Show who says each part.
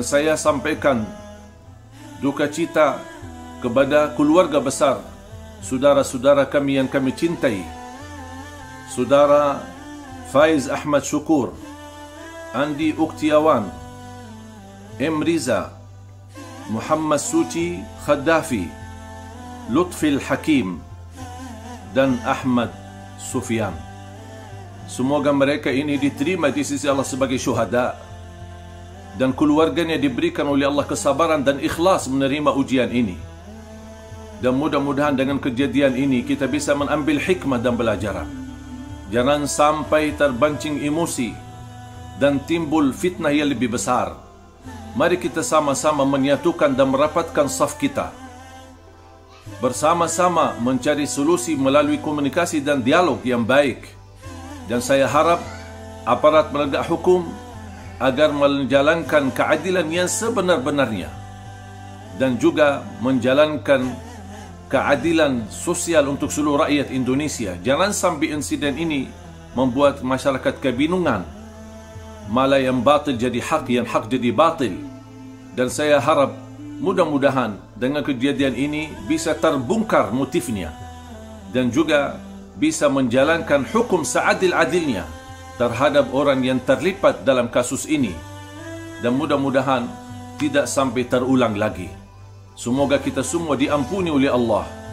Speaker 1: saya sampaikan duka cita kepada keluarga besar saudara-saudara kami yang kami cintai. Saudara Faiz Ahmad Syukur, Andi Uktiawan, M. Riza, Muhammad Suci Khaddafi, Lutfil Hakim, dan Ahmad Sufyan. Semoga mereka ini diterima di sisi Allah sebagai syuhada dan keluarganya diberikan oleh Allah kesabaran dan ikhlas menerima ujian ini. Dan mudah-mudahan dengan kejadian ini kita bisa mengambil hikmah dan pelajaran. Jangan sampai terbancing emosi dan timbul fitnah yang lebih besar. Mari kita sama-sama menyatukan dan merapatkan saf kita. Bersama-sama mencari solusi melalui komunikasi dan dialog yang baik dan saya harap aparat penegak hukum agar menjalankan keadilan yang sebenar-benarnya dan juga menjalankan keadilan sosial untuk seluruh rakyat Indonesia. Jangan sampai insiden ini membuat masyarakat kebingungan. Malah yang batil jadi hak, yang hak jadi batil. Dan saya harap mudah-mudahan dengan kejadian ini bisa terbongkar motifnya. Dan juga bisa menjalankan hukum seadil-adilnya terhadap orang yang terlibat dalam kasus ini dan mudah-mudahan tidak sampai terulang lagi. Semoga kita semua diampuni oleh Allah